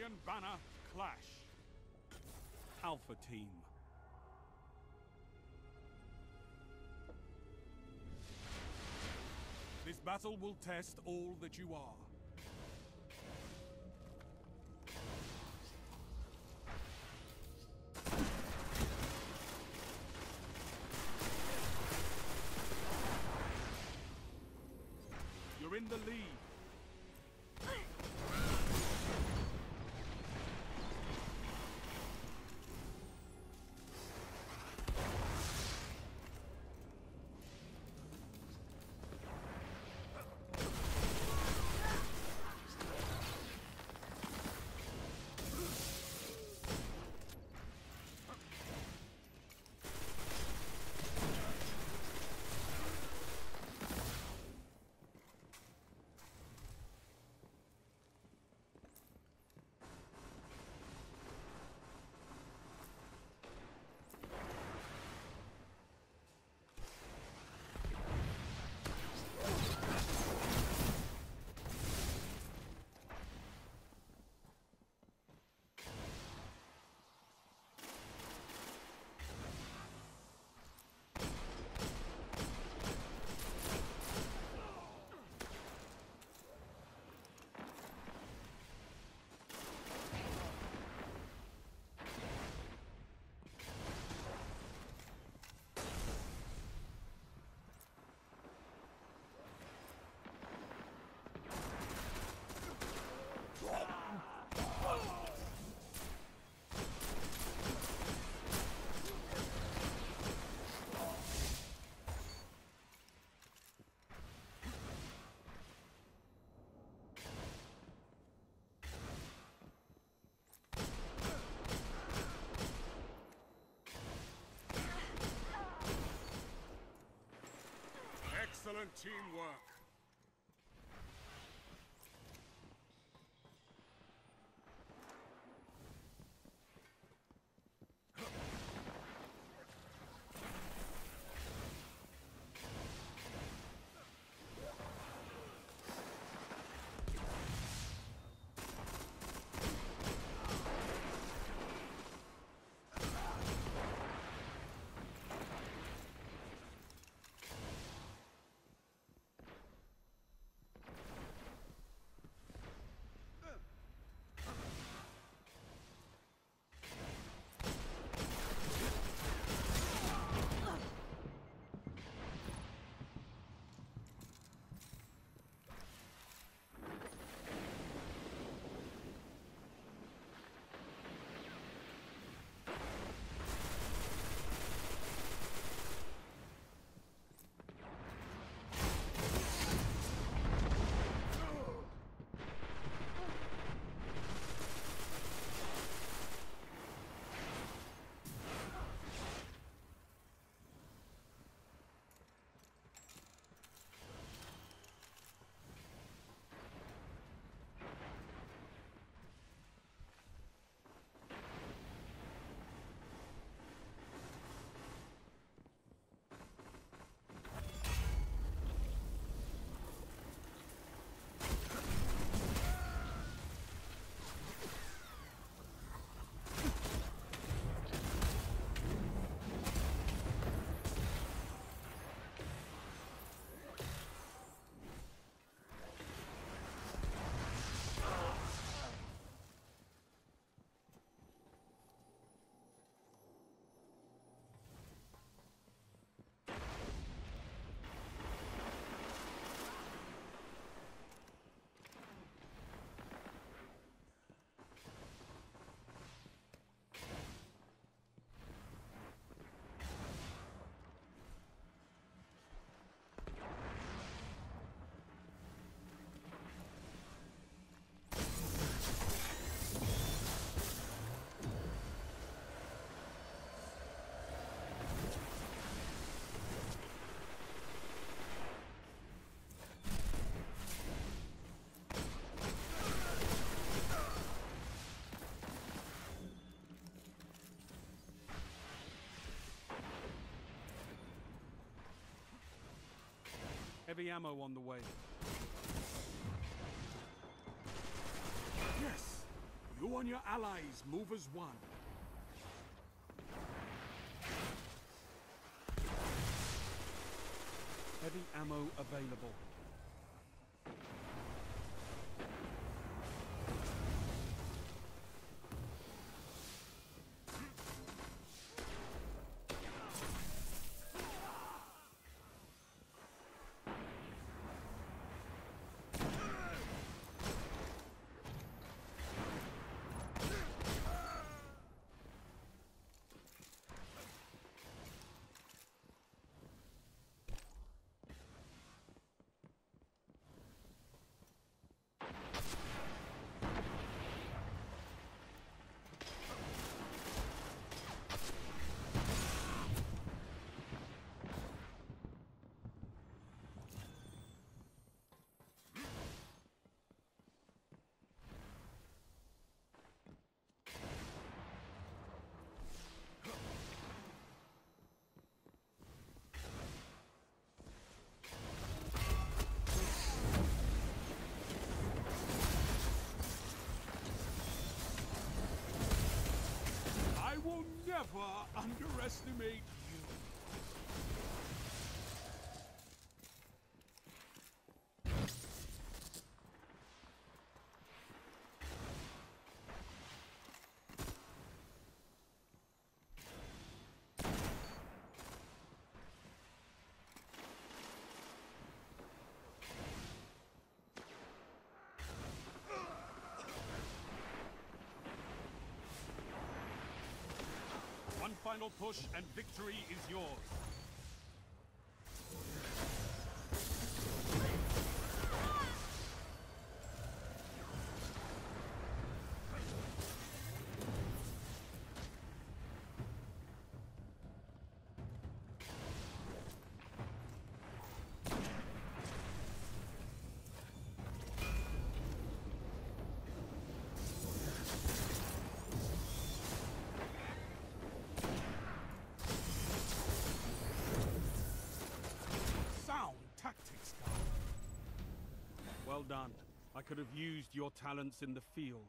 Iron Banner clash. Alpha Team. This battle will test all that you are. You're in the lead. Excellent teamwork. Heavy ammo on the way. Yes, you and your allies. Move as one. Heavy ammo available. I will uh, underestimate you. One final push and victory is yours. I could have used your talents in the field.